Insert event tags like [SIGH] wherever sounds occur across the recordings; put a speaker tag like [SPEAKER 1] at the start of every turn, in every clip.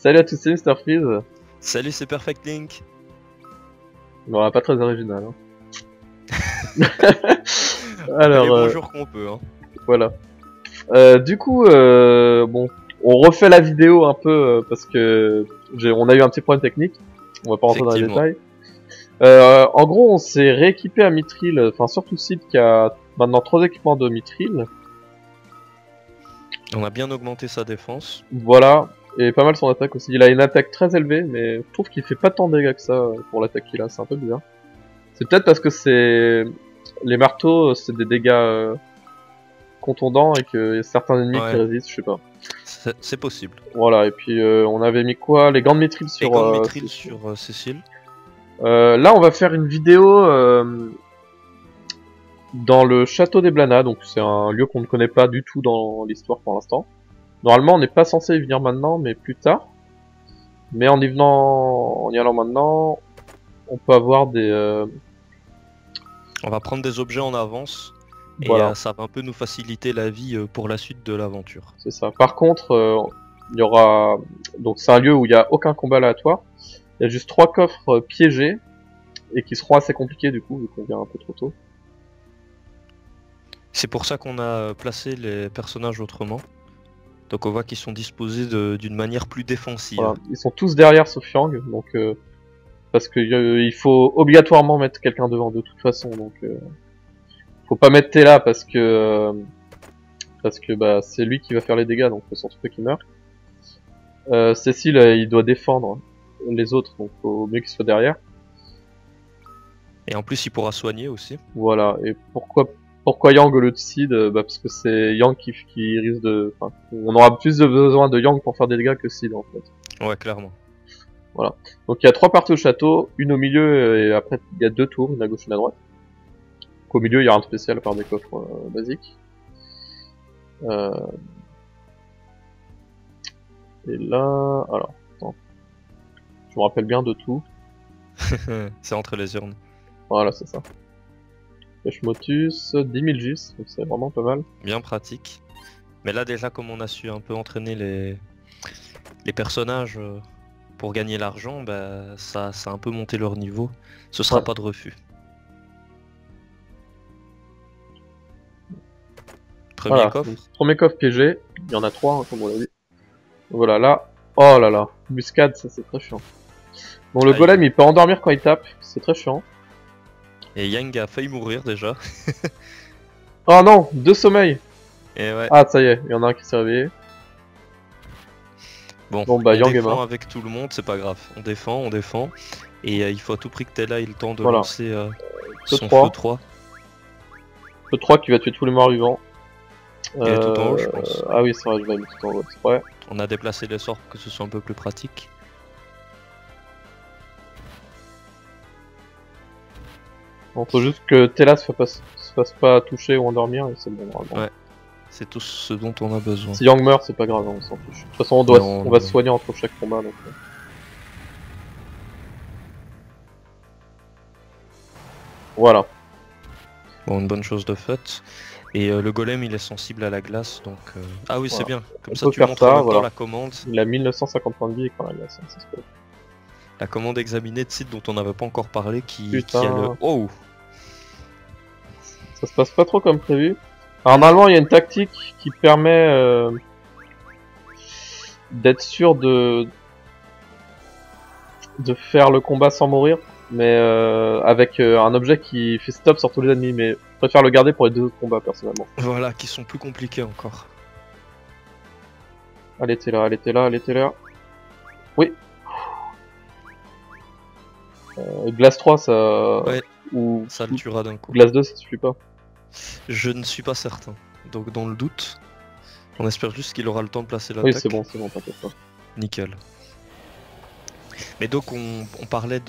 [SPEAKER 1] Salut à tous, c'est Mr. Freeze.
[SPEAKER 2] Salut, c'est Perfect Link.
[SPEAKER 1] Bon, pas très original. Hein. [LAUGHS]
[SPEAKER 2] Alors, euh, bonjour qu'on peut. Hein.
[SPEAKER 1] Voilà. Euh, du coup, euh, bon, on refait la vidéo un peu euh, parce que on a eu un petit problème technique. On va pas rentrer dans les détails. Euh, en gros, on s'est rééquipé à Mithril, enfin surtout Sid qui a maintenant trois équipements de Mithril.
[SPEAKER 2] On a bien augmenté sa défense.
[SPEAKER 1] Voilà, et pas mal son attaque aussi. Il a une attaque très élevée, mais je trouve qu'il fait pas tant de dégâts que ça pour l'attaque qu'il a, c'est un peu bizarre. C'est peut-être parce que c'est les marteaux, c'est des dégâts euh, contondants et que y a certains ennemis qui résistent, je sais pas.
[SPEAKER 2] C'est possible.
[SPEAKER 1] Voilà, et puis euh, on avait mis quoi? Les gants de Mithril sur,
[SPEAKER 2] les gants de euh, Mithril sur Cécile.
[SPEAKER 1] là, on va faire une vidéo dans le château des Blana, donc c'est un lieu qu'on ne connaît pas du tout dans l'histoire pour l'instant. Normalement, on n'est pas censé y venir maintenant, mais plus tard. Mais en y venant, en y allant maintenant, on peut avoir des. Euh,
[SPEAKER 2] on va prendre des objets en avance. Et euh, ça va un peu nous faciliter la vie euh, pour la suite de l'aventure.
[SPEAKER 1] C'est ça. Par contre, il y aura. Donc, c'est un lieu où il n'y a aucun combat aléatoire. Il y a juste trois coffres piégés et qui seront assez compliqués du coup, vu qu'on vient un peu trop tôt.
[SPEAKER 2] C'est pour ça qu'on a placé les personnages autrement. Donc on voit qu'ils sont disposés d'une manière plus défensive.
[SPEAKER 1] Ils sont tous derrière sauf Yang, donc euh, parce qu'il euh, faut obligatoirement mettre quelqu'un devant de toute façon, donc euh, faut pas mettre Tela parce que parce que bah c'est lui qui va faire les dégâts, donc faut qu'il meurt. Cécile, il doit défendre les autres, donc faut mieux qu'il soit derrière.
[SPEAKER 2] Et en plus, il pourra soigner aussi.
[SPEAKER 1] Voilà. Et pourquoi pourquoi Yang au lieu de Sid bah Parce que c'est Yang qui, qui risque de... Enfin, on aura plus de besoin de Yang pour faire des dégâts que Sid en fait.
[SPEAKER 2] Ouais, clairement.
[SPEAKER 1] Voilà. Donc il y a trois parties au château, une au milieu et après il y a deux tours, une à gauche et une à droite. Donc, au milieu il y a un spécial à part des coffres euh, basiques. Euh... Et là... Alors, attends. Je me rappelle bien de tout. [LAUGHS]
[SPEAKER 2] c'est entre les urnes.
[SPEAKER 1] Voilà, c'est ça. Pêche Motus, 10 000 gis, donc c'est vraiment pas mal.
[SPEAKER 2] Bien pratique. Mais là déjà comme on a su un peu entraîner les, les personnages euh, pour gagner l'argent, bah, ça, ça a un peu monté leur niveau. Ce sera pas de refus. Premier coffre.
[SPEAKER 1] Premier coffre piégé, il y en a trois hein, comme on l'a dit. Voilà là, oh là là, muscade ça c'est très chiant. Bon le golem il peut endormir quand il tape, c'est très chiant.
[SPEAKER 2] Et Yang a failli mourir déjà. [LAUGHS]
[SPEAKER 1] oh non, deux sommeils.
[SPEAKER 2] Et ouais.
[SPEAKER 1] Ah ça y est, il y en a un qui s'est réveillé.
[SPEAKER 2] Bon, bon bah, on Yang défend avec tout le monde, c'est pas grave. On défend, on défend. Et euh, il faut à tout prix que Tella ait le temps de lancer euh, son 3. feu 3.
[SPEAKER 1] Feu 3 qui va tuer tous les morts vivants.
[SPEAKER 2] Il est tout en haut, je euh, pense.
[SPEAKER 1] Ah oui, c'est vrai, je vais mettre tout en haut, vrai.
[SPEAKER 2] On a déplacé les sorts pour que ce soit un peu plus pratique.
[SPEAKER 1] Il faut juste que Tela se fasse, se fasse pas toucher ou endormir et c'est bon
[SPEAKER 2] Ouais. C'est tout ce dont on a besoin.
[SPEAKER 1] Si Yang meurt, c'est pas grave, on s'en fiche. De toute façon, on, doit, on va se soigner entre chaque combat. Donc... Euh. Voilà.
[SPEAKER 2] Bon, une bonne chose de faite. Et euh, le golem, il est sensible à la glace, donc... Euh, ah oui, c'est bien. Comme ça, tu montres ça, la commande.
[SPEAKER 1] Il a 1950 points de vie quand la glace, hein,
[SPEAKER 2] La commande examinée de site dont on n'avait pas encore parlé, qui, qui a le... Oh
[SPEAKER 1] ça se passe pas trop comme prévu. Alors normalement il y a une tactique qui permet euh, d'être sûr de de faire le combat sans mourir, mais euh, avec euh, un objet qui fait stop sur tous les ennemis. Mais je préfère le garder pour les deux autres combats personnellement.
[SPEAKER 2] Voilà, qui sont plus compliqués encore.
[SPEAKER 1] Elle était là, elle était là, elle était là. Oui. Glace 3, ça.
[SPEAKER 2] Ouais. Ou ça le tuera d'un coup.
[SPEAKER 1] Glace 2, ça suffit pas.
[SPEAKER 2] Je ne suis pas certain. Donc dans le doute, on espère juste qu'il aura le temps de placer l'attaque.
[SPEAKER 1] Oui, c'est bon, c'est bon, t'inquiète pas.
[SPEAKER 2] Nickel. Mais donc on, parlait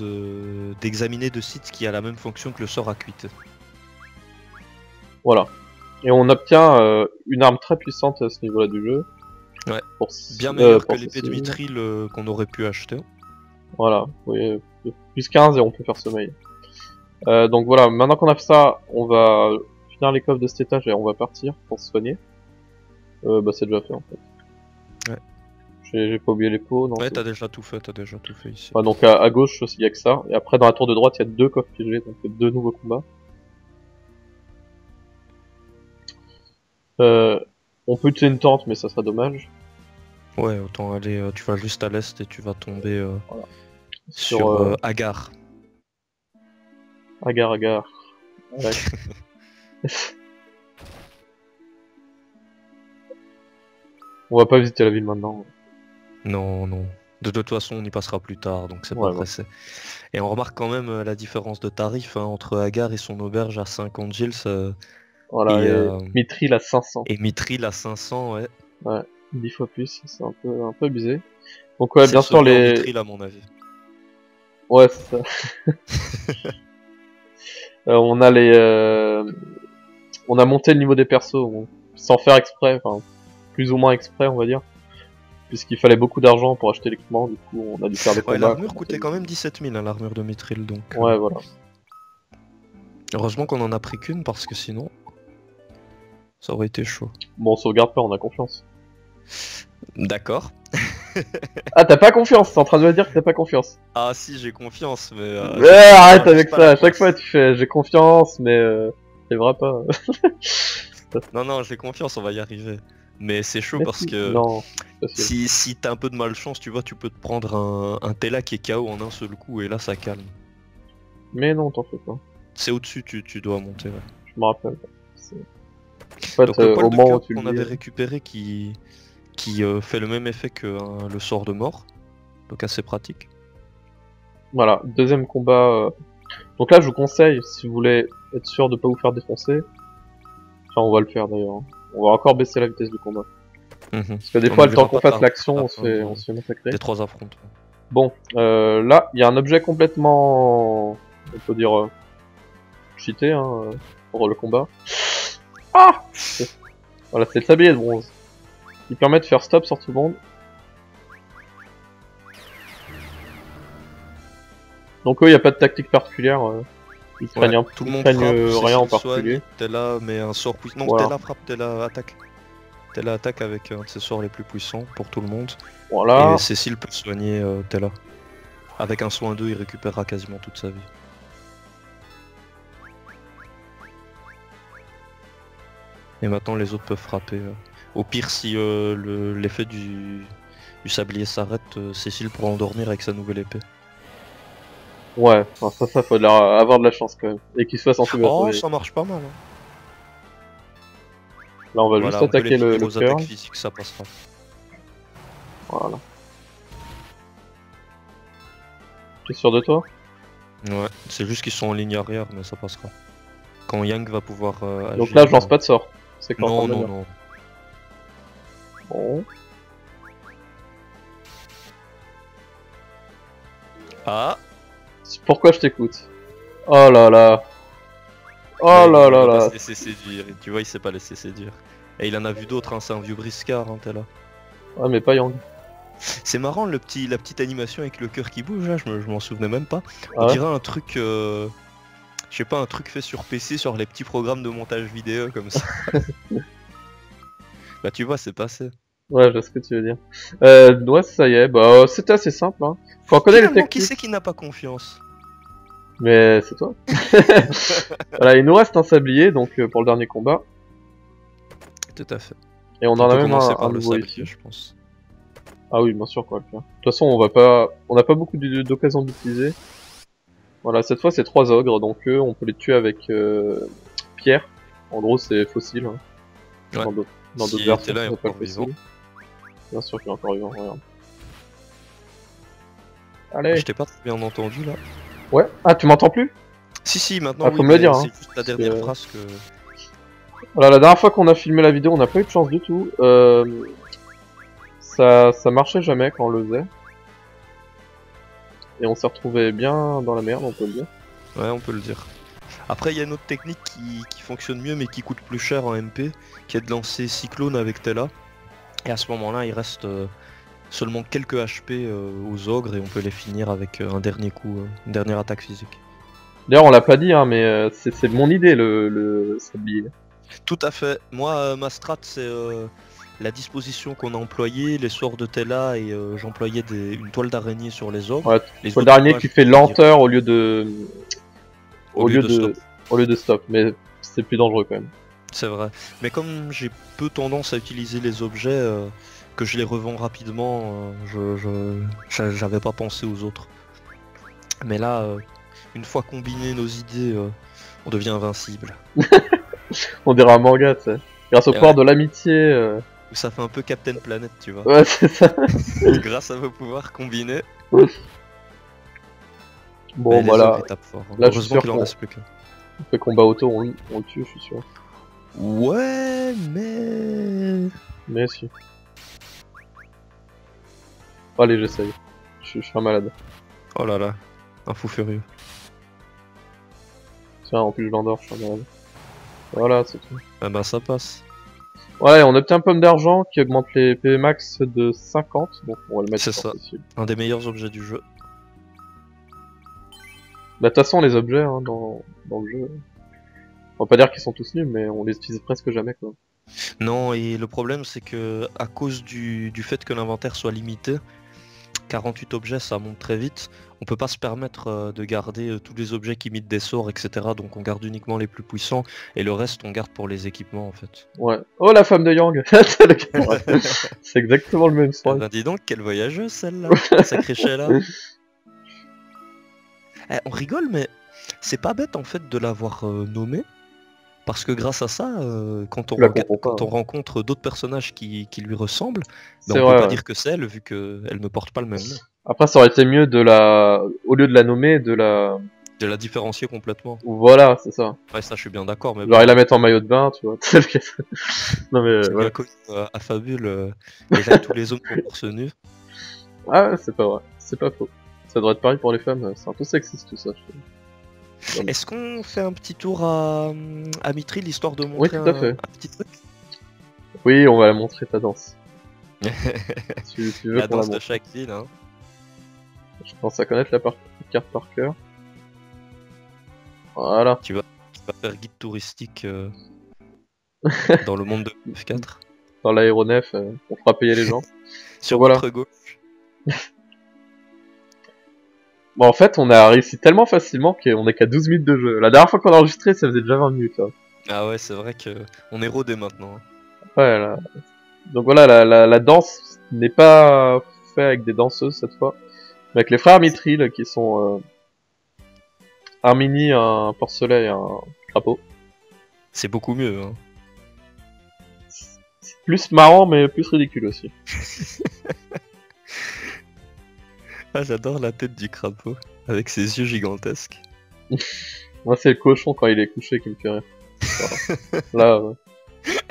[SPEAKER 2] d'examiner de, sites qui a la même fonction que le sort à cuite.
[SPEAKER 1] Voilà. Et on obtient euh, une arme très puissante à ce niveau-là du jeu.
[SPEAKER 2] Ouais. Bien meilleure que l'épée de mithril euh, qu'on aurait pu acheter.
[SPEAKER 1] Voilà, oui, plus 15 et on peut faire sommeil. Euh, donc voilà, maintenant qu'on a fait ça, on va les coffres de cet étage et on va partir pour se soigner. Euh, bah c'est déjà fait en fait.
[SPEAKER 2] Ouais.
[SPEAKER 1] J'ai pas oublié les pots. Non,
[SPEAKER 2] Ouais, t'as déjà tout fait, t'as déjà tout fait ici.
[SPEAKER 1] Ouais, donc à, à gauche aussi, il y a que ça. Et après, dans la tour de droite, il y a deux coffres piégés, donc deux nouveaux combats. Euh, on peut utiliser une tente, mais ça serait dommage.
[SPEAKER 2] Ouais, autant aller, euh, tu vas juste à l'est et tu vas tomber euh,
[SPEAKER 1] Sur,
[SPEAKER 2] sur,
[SPEAKER 1] euh,
[SPEAKER 2] euh, Agar.
[SPEAKER 1] Agar, agar. Ouais. [LAUGHS] on va pas visiter la ville maintenant.
[SPEAKER 2] Non, non. De toute façon, on y passera plus tard, donc c'est
[SPEAKER 1] Ouais,
[SPEAKER 2] pas pressé. Et on remarque quand même euh, la différence de tarif hein, entre Agar et son auberge à 50 Gilles euh,
[SPEAKER 1] Voilà,
[SPEAKER 2] Et,
[SPEAKER 1] et,
[SPEAKER 2] euh,
[SPEAKER 1] Mithril à 500.
[SPEAKER 2] et Mithril à 500, ouais.
[SPEAKER 1] 10 fois plus, c'est un peu, un peu abusé. Donc ouais, bien sûr les...
[SPEAKER 2] Mithril à mon avis.
[SPEAKER 1] Ouais, c'est ça. [LAUGHS] Euh, on a les... euh, On a monté le niveau des persos, sans faire exprès, enfin, plus ou moins exprès, on va dire. Puisqu'il fallait beaucoup d'argent pour acheter l'équipement, du coup on a dû faire des
[SPEAKER 2] Ouais, l'armure coûtait quand même 17 000, hein, l'armure de Mithril, donc. euh,
[SPEAKER 1] Ouais, voilà.
[SPEAKER 2] Heureusement qu'on en a pris qu'une, parce que sinon, ça aurait été chaud.
[SPEAKER 1] Bon, on sauvegarde pas, on a confiance.
[SPEAKER 2] D'accord. [LAUGHS]
[SPEAKER 1] Ah, t'as pas confiance, t'es en train de me dire que t'as pas confiance.
[SPEAKER 2] Ah si, j'ai confiance, mais... euh,
[SPEAKER 1] arrête avec ça, à chaque fois tu fais j'ai confiance, mais euh, c'est vrai pas. [LAUGHS]
[SPEAKER 2] Non, non, j'ai confiance, on va y arriver. Mais c'est chaud
[SPEAKER 1] Mais
[SPEAKER 2] parce
[SPEAKER 1] si.
[SPEAKER 2] que
[SPEAKER 1] Non,
[SPEAKER 2] si, si t'as un peu de malchance, tu vois, tu peux te prendre un, un Tela qui est KO en un seul coup et là ça calme.
[SPEAKER 1] Mais non, t'en fais pas.
[SPEAKER 2] C'est au-dessus, tu, tu dois monter. Ouais.
[SPEAKER 1] Je me rappelle. C'est- En fait,
[SPEAKER 2] Donc
[SPEAKER 1] euh,
[SPEAKER 2] le poil
[SPEAKER 1] au
[SPEAKER 2] de
[SPEAKER 1] moment où tu
[SPEAKER 2] avait récupéré qui, qui euh, fait le même effet que euh, le sort de mort. Donc assez pratique.
[SPEAKER 1] Voilà, deuxième combat. euh. Donc là, je vous conseille, si vous voulez être sûr de pas vous faire défoncer. Enfin, on va le faire d'ailleurs. hein. On va encore baisser la vitesse du combat.
[SPEAKER 2] Mhm.
[SPEAKER 1] Parce que des
[SPEAKER 2] On
[SPEAKER 1] fois,
[SPEAKER 2] ne
[SPEAKER 1] le temps
[SPEAKER 2] verra
[SPEAKER 1] qu'on
[SPEAKER 2] pas
[SPEAKER 1] fasse l'action, on se fait, on se fait massacrer.
[SPEAKER 2] Des trois affrontements.
[SPEAKER 1] Bon, euh, là, il y a un objet complètement, on peut dire, euh, cheaté hein, euh, pour le combat. Ah Voilà, c'est le sablier de bronze. Il permet de faire stop sur tout le monde. Donc eux, il n'y a pas de tactique particulière. euh, Ils craignent,
[SPEAKER 2] Ouais,
[SPEAKER 1] un-
[SPEAKER 2] tout le monde frappe,
[SPEAKER 1] euh, rien en.
[SPEAKER 2] Tela met un sort puissant. Non,
[SPEAKER 1] Voilà.
[SPEAKER 2] Tela frappe, Tela attaque. Tela attaque avec un de ses sorts les plus puissants pour tout le monde.
[SPEAKER 1] Voilà.
[SPEAKER 2] Et Cécile peut soigner euh, Tela. Avec un soin 2, il récupérera quasiment toute sa vie. Et maintenant, les autres peuvent frapper. euh. Au pire, si euh, le- l'effet du, du sablier s'arrête, euh, Cécile pourra endormir avec sa nouvelle épée.
[SPEAKER 1] Ouais, enfin, ça, ça, faut de la- avoir de la chance quand même. Et qu'il se fasse en tout
[SPEAKER 2] Oh, ça marche pas mal. hein.
[SPEAKER 1] Là, on va
[SPEAKER 2] Voilà,
[SPEAKER 1] juste attaquer le, le cœur.
[SPEAKER 2] ça passera.
[SPEAKER 1] Voilà. T'es sûr de toi?
[SPEAKER 2] Ouais, c'est juste qu'ils sont en ligne arrière, mais ça passera. Quand Yang va pouvoir. euh,
[SPEAKER 1] Donc là, je lance
[SPEAKER 2] euh,
[SPEAKER 1] pas de sort. C'est quand
[SPEAKER 2] Non,
[SPEAKER 1] on
[SPEAKER 2] non, non.
[SPEAKER 1] Bon.
[SPEAKER 2] Ah
[SPEAKER 1] Pourquoi je t'écoute Oh là là. Oh là
[SPEAKER 2] il
[SPEAKER 1] là là.
[SPEAKER 2] se laisser séduire, tu vois, il s'est pas laissé séduire. Et il en a vu d'autres, hein, c'est un vieux briscard, hein, t'es là.
[SPEAKER 1] Ouais, mais pas Yang.
[SPEAKER 2] C'est marrant le petit, la petite animation avec le cœur qui bouge là, je me- je m'en souvenais même pas. On
[SPEAKER 1] Ah ouais
[SPEAKER 2] dirait un truc, euh, je sais pas, un truc fait sur PC sur les petits programmes de montage vidéo comme ça. [LAUGHS] bah tu vois, c'est passé.
[SPEAKER 1] Ouais, je vois ce que tu veux dire. Euh, ouais, ça y est. Bah, euh, c'était assez simple. Hein. Faut en connaître les
[SPEAKER 2] Finalement, qui
[SPEAKER 1] techniques.
[SPEAKER 2] c'est qui n'a pas confiance
[SPEAKER 1] Mais c'est toi. [LAUGHS] voilà, il nous reste un sablier donc euh, pour le dernier combat.
[SPEAKER 2] Tout à fait.
[SPEAKER 1] Et on
[SPEAKER 2] On
[SPEAKER 1] en a même un,
[SPEAKER 2] commencer
[SPEAKER 1] un
[SPEAKER 2] par le sablier,
[SPEAKER 1] ici.
[SPEAKER 2] je pense.
[SPEAKER 1] Ah oui, bien sûr, quoi. De toute façon, on va pas, on n'a pas beaucoup d'occasions d'utiliser. Voilà, cette fois c'est trois ogres, donc eux, on peut les tuer avec euh, pierre. En gros, c'est fossile. hein.
[SPEAKER 2] Ouais.
[SPEAKER 1] Dans
[SPEAKER 2] Si
[SPEAKER 1] d'autres versions,
[SPEAKER 2] Tela est
[SPEAKER 1] ça s'appelle
[SPEAKER 2] encore vivant.
[SPEAKER 1] Bien sûr qu'il est encore vivant, regarde. Allez.
[SPEAKER 2] Je t'ai pas très bien entendu là.
[SPEAKER 1] Ouais. Ah, tu m'entends plus?
[SPEAKER 2] Si si, maintenant
[SPEAKER 1] Ah,
[SPEAKER 2] oui,
[SPEAKER 1] faut me le dire,
[SPEAKER 2] C'est
[SPEAKER 1] hein.
[SPEAKER 2] juste la dernière
[SPEAKER 1] que-
[SPEAKER 2] phrase que.
[SPEAKER 1] Voilà, la dernière fois qu'on a filmé la vidéo, on n'a pas eu de chance du tout. Euh, ça, ça marchait jamais quand on le faisait. Et on s'est retrouvé bien dans la merde, on peut le dire.
[SPEAKER 2] Ouais, on peut le dire. Après, il y a une autre technique qui, qui fonctionne mieux mais qui coûte plus cher en MP, qui est de lancer Cyclone avec Tela. Et à ce moment-là, il reste euh, seulement quelques HP euh, aux ogres et on peut les finir avec euh, un dernier coup, une dernière attaque physique.
[SPEAKER 1] D'ailleurs, on l'a pas dit, hein, mais c'est mon idée le, le sablier.
[SPEAKER 2] Tout à fait. Moi, ma strat, c'est la disposition qu'on a employée, les sorts de Tella et euh, j'employais une toile d'araignée sur les ogres.
[SPEAKER 1] Ouais,
[SPEAKER 2] Les
[SPEAKER 1] Toile d'araignée qui fait lenteur au lieu de
[SPEAKER 2] au
[SPEAKER 1] au
[SPEAKER 2] lieu
[SPEAKER 1] lieu
[SPEAKER 2] de stop.
[SPEAKER 1] au lieu de stop, mais c'est plus dangereux quand même.
[SPEAKER 2] C'est vrai. Mais comme j'ai peu tendance à utiliser les objets, euh, que je les revends rapidement, euh, je, je- j'a- j'avais pas pensé aux autres. Mais là, euh, une fois combiné nos idées, on devient invincible. [LAUGHS]
[SPEAKER 1] On dirait un manga, tu sais. Grâce au
[SPEAKER 2] Et
[SPEAKER 1] pouvoir de l'amitié.
[SPEAKER 2] Ça fait un peu Captain Planet, tu vois.
[SPEAKER 1] Ouais, c'est ça. [LAUGHS]
[SPEAKER 2] Grâce à vos pouvoirs combinés.
[SPEAKER 1] Bon,
[SPEAKER 2] les
[SPEAKER 1] voilà.
[SPEAKER 2] fort, hein.
[SPEAKER 1] Là, je suis sûr
[SPEAKER 2] qu'il en
[SPEAKER 1] qu'on-
[SPEAKER 2] reste plus qu'un.
[SPEAKER 1] On fait combat auto, on, on le tue, je suis sûr.
[SPEAKER 2] Ouais, mais.
[SPEAKER 1] Mais si. Allez, j'essaye. Je, suis- je suis un malade.
[SPEAKER 2] Oh là là, un fou furieux.
[SPEAKER 1] Tiens, en plus je l'endors, je suis un malade. Voilà, c'est tout.
[SPEAKER 2] Ah bah ça passe.
[SPEAKER 1] Ouais, on obtient un pomme d'argent qui augmente les PV max de 50, donc on va le mettre
[SPEAKER 2] C'est ça.
[SPEAKER 1] possible.
[SPEAKER 2] Un des meilleurs objets du jeu.
[SPEAKER 1] Bah, de toute façon, les objets hein, dans, dans le jeu. On va pas dire qu'ils sont tous nuls, mais on les utilise presque jamais quoi.
[SPEAKER 2] Non, et le problème c'est que à cause du, du fait que l'inventaire soit limité, 48 objets ça monte très vite, on peut pas se permettre euh, de garder euh, tous les objets qui imitent des sorts, etc. Donc on garde uniquement les plus puissants et le reste on garde pour les équipements en fait.
[SPEAKER 1] Ouais. Oh, la femme de Yang [LAUGHS] C'est exactement le même
[SPEAKER 2] Ah
[SPEAKER 1] son.
[SPEAKER 2] bah dis donc, quelle voyageuse celle-là [LAUGHS] Sacrée Sheila Eh, On rigole, mais c'est pas bête en fait de l'avoir euh, nommée. Parce que grâce à ça, euh, quand, on
[SPEAKER 1] pas,
[SPEAKER 2] quand rencontre d'autres personnages qui, qui lui ressemblent, ben, on peut
[SPEAKER 1] vrai,
[SPEAKER 2] pas
[SPEAKER 1] ouais.
[SPEAKER 2] dire que c'est elle vu qu'elle ne porte pas le même nom.
[SPEAKER 1] Après, ça aurait été mieux de la, au lieu de la nommer, de la,
[SPEAKER 2] De la différencier complètement.
[SPEAKER 1] voilà, c'est ça.
[SPEAKER 2] Ouais, ça je suis bien d'accord, mais
[SPEAKER 1] Genre, il la mettre en maillot de bain, tu vois. [LAUGHS] non mais, voilà.
[SPEAKER 2] connu euh, à Fabule, euh, et là tous les hommes sont torse nu.
[SPEAKER 1] Ah, ouais, c'est pas vrai. C'est pas faux. Ça devrait être pareil pour les femmes. C'est un peu sexiste tout ça, je.
[SPEAKER 2] Est-ce qu'on fait un petit tour à, à Mithril histoire de montrer
[SPEAKER 1] tout à
[SPEAKER 2] un-
[SPEAKER 1] fait.
[SPEAKER 2] un petit truc?
[SPEAKER 1] Oui, on va la montrer ta danse. [LAUGHS] tu, tu veux
[SPEAKER 2] La danse de chaque ville, hein.
[SPEAKER 1] Je pense à connaître la par- carte par cœur. Voilà.
[SPEAKER 2] Tu vas faire guide touristique [LAUGHS] euh, dans le monde de F4.
[SPEAKER 1] Dans l'aéronef, euh, on fera payer les gens. [LAUGHS]
[SPEAKER 2] Sur
[SPEAKER 1] Voilà.
[SPEAKER 2] votre gauche.
[SPEAKER 1] Bon, en fait, on a réussi tellement facilement qu'on est qu'à 12 minutes de jeu. La dernière fois qu'on a enregistré, ça faisait déjà 20 minutes. hein.
[SPEAKER 2] Ah ouais, c'est vrai que on est rodé maintenant. hein.
[SPEAKER 1] Ouais, là. Donc voilà, la, la, la danse n'est pas fait avec des danseuses cette fois, mais avec les frères Mithril qui sont euh, Armini, un porcelet et un crapaud.
[SPEAKER 2] C'est beaucoup mieux. Hein.
[SPEAKER 1] C'est plus marrant, mais plus ridicule aussi. [LAUGHS] [LAUGHS]
[SPEAKER 2] Ah, j'adore la tête du crapaud avec ses yeux gigantesques. [LAUGHS]
[SPEAKER 1] Moi, c'est le cochon quand il est couché qui me fait rire. Voilà. [LAUGHS] Là, euh,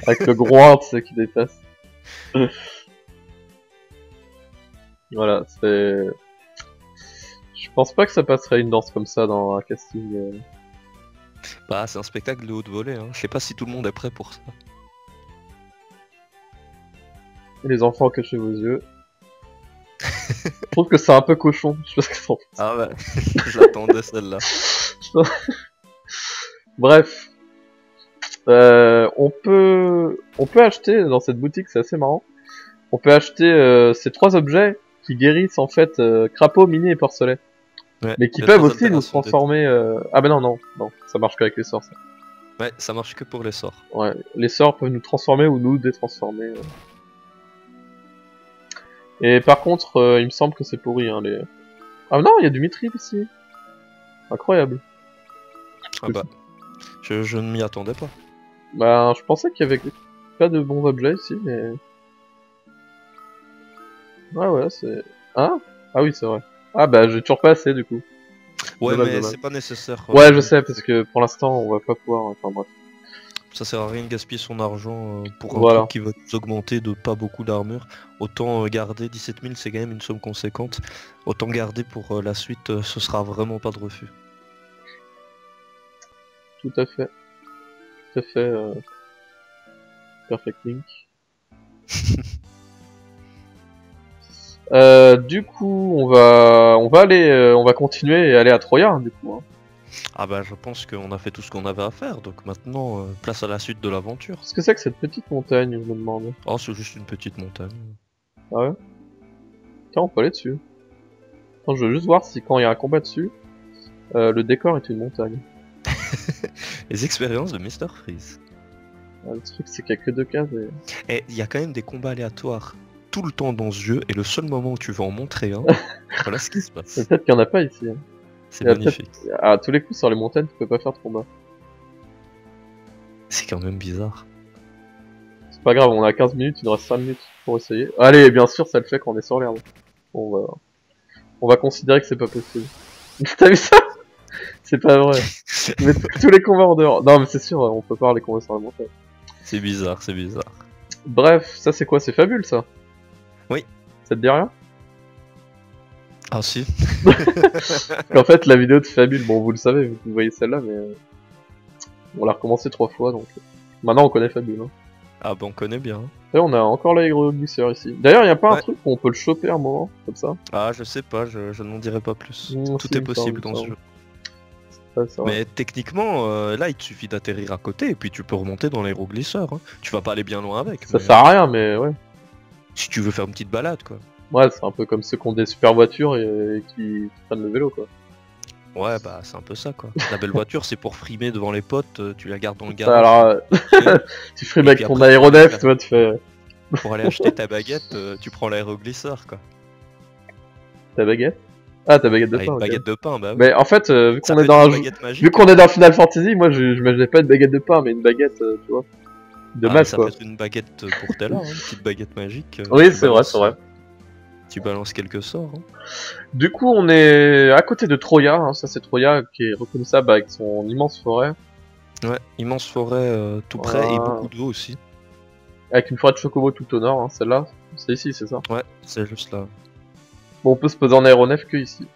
[SPEAKER 1] avec le groin, tu sais, qui dépasse. voilà, c'est... Je pense pas que ça passerait une danse comme ça dans un casting. euh.
[SPEAKER 2] Bah, c'est un spectacle de haute volée. Hein. Je sais pas si tout le monde est prêt pour ça.
[SPEAKER 1] Les enfants, cachez vos yeux. Je trouve que c'est un peu cochon. Je sais pas ce que.
[SPEAKER 2] Ah ouais, [LAUGHS] je l'attendais celle-là. [LAUGHS]
[SPEAKER 1] Bref. Euh, on peut, on peut acheter dans cette boutique, c'est assez marrant. On peut acheter euh, ces trois objets qui guérissent en fait euh, crapaud, mini et porcelet.
[SPEAKER 2] Ouais,
[SPEAKER 1] Mais qui peuvent aussi nous
[SPEAKER 2] de-
[SPEAKER 1] transformer. euh, Ah ben non non non, ça marche qu'avec les sorts. Ça.
[SPEAKER 2] Ouais, ça marche que pour les sorts.
[SPEAKER 1] Ouais, les sorts peuvent nous transformer ou nous détransformer. Et par contre, euh, il me semble que c'est pourri hein, les. Ah non, il y a du mithril ici. Incroyable.
[SPEAKER 2] Ah bah, je, je ne m'y attendais pas.
[SPEAKER 1] Bah, je pensais qu'il y avait pas de bons objets ici, mais. Ouais, ouais, c'est. Ah Ah oui, c'est vrai. Ah bah, j'ai toujours pas assez du coup.
[SPEAKER 2] Ouais,
[SPEAKER 1] Dommage,
[SPEAKER 2] mais c'est pas nécessaire.
[SPEAKER 1] Ouais,
[SPEAKER 2] euh,
[SPEAKER 1] je sais, parce que pour l'instant, on va pas pouvoir. Enfin bref.
[SPEAKER 2] Ça sert à rien de gaspiller son argent euh, pour un
[SPEAKER 1] Voilà.
[SPEAKER 2] truc qui va nous augmenter de pas beaucoup d'armure. Autant euh, garder 17 000, c'est quand même une somme conséquente. Autant garder pour euh, la suite, ce sera vraiment pas de refus.
[SPEAKER 1] Tout à fait. Tout à fait. euh, Perfect Link. [LAUGHS] Euh, du coup, on va, on va aller, on va continuer et aller à Troya, hein, du coup. hein.
[SPEAKER 2] Ah bah je pense qu'on a fait tout ce qu'on avait à faire, donc maintenant, euh, place à la suite de l'aventure.
[SPEAKER 1] Qu'est-ce que c'est que cette petite montagne, je me demande?
[SPEAKER 2] Oh, c'est juste une petite montagne.
[SPEAKER 1] Ah ouais? Tiens, on peut aller dessus. Attends, je veux juste voir si quand il y a un combat dessus, euh, le décor est une montagne. [LAUGHS]
[SPEAKER 2] Les expériences de Mr. Freeze.
[SPEAKER 1] Ah, le truc, c'est qu'il y a que deux cases et...
[SPEAKER 2] Et il y a quand même des combats aléatoires tout le temps dans ce jeu, et le seul moment où tu veux en montrer un, [LAUGHS] voilà ce qui se passe.
[SPEAKER 1] Peut-être qu'il n'y en a pas ici. hein.
[SPEAKER 2] C'est magnifique.
[SPEAKER 1] À tous les coups, sur les montagnes, tu peux pas faire de combat.
[SPEAKER 2] C'est quand même bizarre.
[SPEAKER 1] C'est pas grave, on a 15 minutes, il nous reste 5 minutes pour essayer. Allez, bien sûr, ça le fait quand on est sur l'herbe. On va... on va considérer que c'est pas possible. [LAUGHS] T'as vu ça? C'est pas vrai. [LAUGHS] Mais tous les combats en dehors. Non, mais c'est sûr, on peut pas les combats sur la montagne.
[SPEAKER 2] C'est bizarre, c'est bizarre.
[SPEAKER 1] Bref, ça c'est quoi? C'est fabule ça?
[SPEAKER 2] Oui.
[SPEAKER 1] Ça te dit rien?
[SPEAKER 2] Ah si [LAUGHS]
[SPEAKER 1] En fait, la vidéo de Fabule, bon, vous le savez, vous voyez celle-là, mais euh, on l'a recommencé trois fois, donc euh, maintenant on connaît Fabule. Hein.
[SPEAKER 2] Ah bah on connaît bien.
[SPEAKER 1] Et on a encore l'aéroglisseur ici. D'ailleurs, y a pas un truc où on peut le choper un moment, comme ça?
[SPEAKER 2] Ah je sais pas, je, je n'en dirai pas plus.
[SPEAKER 1] Mmh,
[SPEAKER 2] Tout
[SPEAKER 1] si,
[SPEAKER 2] est
[SPEAKER 1] il
[SPEAKER 2] possible dans
[SPEAKER 1] il
[SPEAKER 2] ce jeu.
[SPEAKER 1] Ouais.
[SPEAKER 2] Mais techniquement, euh, là il te suffit d'atterrir à côté et puis tu peux remonter dans l'aéroglisseur. Hein. Tu vas pas aller bien loin avec.
[SPEAKER 1] Ça
[SPEAKER 2] mais,
[SPEAKER 1] sert à rien, mais ouais.
[SPEAKER 2] Si tu veux faire une petite balade quoi.
[SPEAKER 1] Ouais, c'est un peu comme ceux qui ont des super voitures et, et qui, qui prennent le vélo, quoi.
[SPEAKER 2] Ouais bah c'est un peu ça quoi. La belle voiture c'est pour frimer devant les potes, euh, tu la gardes dans le
[SPEAKER 1] Ça,
[SPEAKER 2] garage.
[SPEAKER 1] alors, euh, [LAUGHS] [LAUGHS] tu frimes avec ton aéronef,
[SPEAKER 2] tu
[SPEAKER 1] vois, tu fais
[SPEAKER 2] Pour aller acheter ta baguette, euh, tu prends l'aéroglisseur quoi.
[SPEAKER 1] ta baguette? Ah, ta baguette de
[SPEAKER 2] Ah,
[SPEAKER 1] pain.
[SPEAKER 2] une baguette de pain bah oui.
[SPEAKER 1] Mais en fait, euh, vu
[SPEAKER 2] Ça
[SPEAKER 1] qu'on est dans un jeu- vu qu'on est dans Final Fantasy, moi je j'imaginais pas une baguette de pain, mais une baguette, euh, tu vois, de
[SPEAKER 2] Ah,
[SPEAKER 1] maths
[SPEAKER 2] ça
[SPEAKER 1] quoi.
[SPEAKER 2] peut être une baguette pour Tella, hein, une petite baguette magique. euh,
[SPEAKER 1] Oui, c'est vrai, c'est vrai.
[SPEAKER 2] Tu balances quelques sorts. hein.
[SPEAKER 1] Du coup, on est à côté de Troya, hein, ça c'est Troya qui est reconnaissable avec son immense forêt,
[SPEAKER 2] Ouais, immense forêt euh, tout près et beaucoup d'eau aussi.
[SPEAKER 1] avec une forêt de chocobo tout au nord, hein, celle-là, c'est ici, c'est ça?
[SPEAKER 2] Ouais, c'est juste là.
[SPEAKER 1] Bon, on peut se poser en aéronef que ici.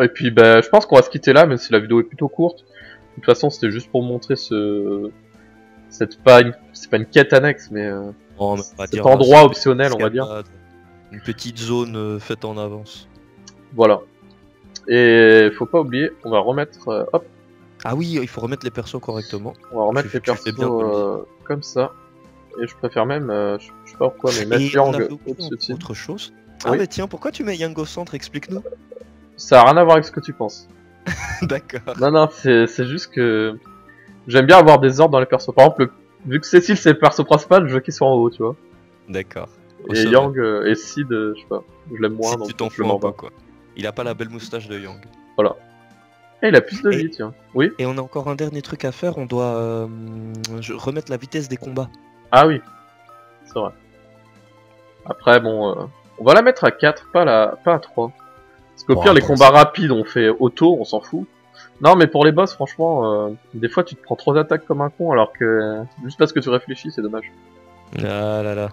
[SPEAKER 1] Et puis, bah, je pense qu'on va se quitter là, même si la vidéo est plutôt courte. De toute façon, c'était juste pour montrer ce, cette pas une... c'est pas une quête annexe, mais euh,
[SPEAKER 2] mais on va
[SPEAKER 1] cet
[SPEAKER 2] dire,
[SPEAKER 1] endroit
[SPEAKER 2] euh,
[SPEAKER 1] optionnel, on va dire.
[SPEAKER 2] escapade, Une petite zone euh, faite en avance.
[SPEAKER 1] Voilà. Et faut pas oublier, on va remettre, euh, hop,
[SPEAKER 2] Ah oui, il faut remettre les persos correctement.
[SPEAKER 1] on va remettre
[SPEAKER 2] Tu-
[SPEAKER 1] les
[SPEAKER 2] tu
[SPEAKER 1] persos
[SPEAKER 2] fais bien de le dire.
[SPEAKER 1] euh, comme ça. Et je préfère même, euh, je, je sais pas pourquoi, mais
[SPEAKER 2] Et
[SPEAKER 1] mettre Yang au-dessus de
[SPEAKER 2] autre chose. Ah
[SPEAKER 1] Oui.
[SPEAKER 2] mais tiens, pourquoi tu mets Yang au centre? Explique-nous.
[SPEAKER 1] Ça a rien à voir avec ce que tu penses. [LAUGHS]
[SPEAKER 2] D'accord.
[SPEAKER 1] Non, non, c'est c'est juste que j'aime bien avoir des ordres dans les persos. Par exemple, le- vu que Cécile c'est le perso principal, je veux qu'il soit en haut, tu vois.
[SPEAKER 2] D'accord.
[SPEAKER 1] Et. Yang euh, et Sid, euh, je sais pas, je l'aime moins,
[SPEAKER 2] Si
[SPEAKER 1] donc
[SPEAKER 2] tu t'en
[SPEAKER 1] je
[SPEAKER 2] fous
[SPEAKER 1] m'en
[SPEAKER 2] un peu quoi. Il a pas la belle moustache de Yang.
[SPEAKER 1] Et il a plus de
[SPEAKER 2] Et-
[SPEAKER 1] vie, tiens. Oui
[SPEAKER 2] Et on a encore un dernier truc à faire, on doit euh, remettre la vitesse des combats.
[SPEAKER 1] Ah oui, c'est vrai. Après, bon, euh, on va la mettre à 4, pas, la, pas à 3. Parce qu'au
[SPEAKER 2] Bon,
[SPEAKER 1] pire, les combats rapides, on fait auto, on s'en fout. Non, mais pour les boss, franchement, euh, des fois, tu te prends trop d'attaques comme un con, alors que juste parce que tu réfléchis, c'est dommage.
[SPEAKER 2] Ah là là.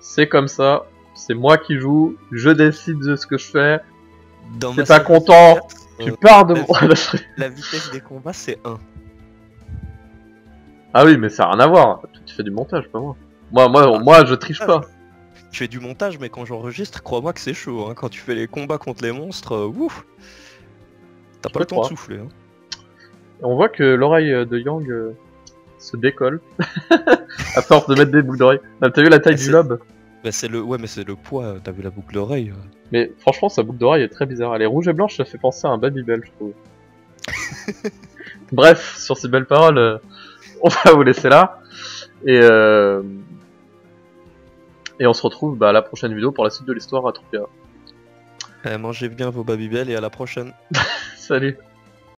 [SPEAKER 1] C'est comme ça, c'est moi qui joue, je décide de ce que je fais.
[SPEAKER 2] Dans
[SPEAKER 1] T'es pas content,
[SPEAKER 2] 4,
[SPEAKER 1] Tu
[SPEAKER 2] euh,
[SPEAKER 1] pars de
[SPEAKER 2] la
[SPEAKER 1] moi.
[SPEAKER 2] La vitesse des combats c'est 1.
[SPEAKER 1] ah oui, mais ça a rien à voir. Tu fais du montage, pas moi. Moi, moi,
[SPEAKER 2] Ah.
[SPEAKER 1] moi, je triche pas.
[SPEAKER 2] Je fais du montage mais quand j'enregistre, crois-moi que c'est chaud. Hein. Quand tu fais les combats contre les monstres, euh, ouf T'as pas le temps de souffler. Hein.
[SPEAKER 1] On voit que l'oreille de Yang euh, se décolle [LAUGHS] à force de mettre des boucles d'oreille. Ah, T'as vu la taille
[SPEAKER 2] Ah,
[SPEAKER 1] du
[SPEAKER 2] c'est-
[SPEAKER 1] lobe?
[SPEAKER 2] Bah, c'est le... Ouais mais c'est le poids, euh, t'as vu la boucle d'oreille euh.
[SPEAKER 1] Mais franchement, sa boucle d'oreille est très bizarre. Elle est rouge et blanche, ça fait penser à un Babybel, je trouve. [LAUGHS] Bref, sur ces belles paroles, euh, [LAUGHS] on va vous laisser là. Et, euh, et on se retrouve bah, à la prochaine vidéo pour la suite de l'histoire à Tropia.
[SPEAKER 2] Eh, mangez bien vos Babybel et à la prochaine. [LAUGHS]
[SPEAKER 1] Salut